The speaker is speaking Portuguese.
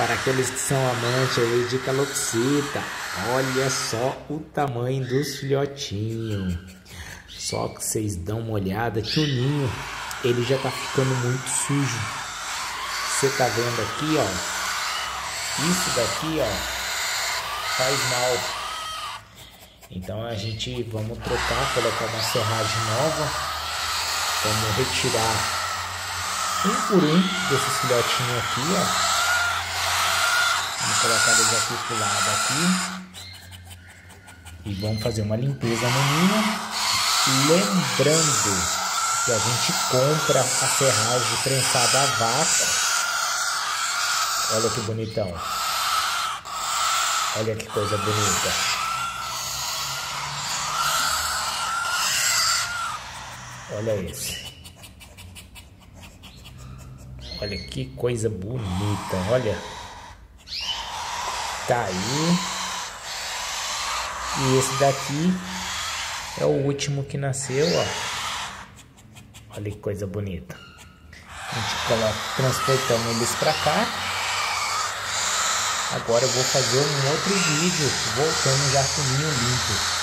Para aqueles que são amantes aí de calopsita, olha só o tamanho dos filhotinhos. Só que vocês dão uma olhada que o ninho, ele já tá ficando muito sujo. Você tá vendo aqui, ó. Isso daqui, ó, faz mal. Então a gente vamos trocar, colocar uma serragem nova. Vamos retirar um por um desses filhotinhos aqui, ó. Colocar eles aqui. E vamos fazer uma limpeza no ninho. Lembrando que a gente compra a serragem prensada a vácuo. Olha que bonitão. Olha que coisa bonita. Olha esse. Olha que coisa bonita, olha. Tá aí. E esse daqui é o último que nasceu, ó. Olha que coisa bonita. A gente coloca, transportando eles pra cá. Agora eu vou fazer um outro vídeo voltando já com o ninho limpo.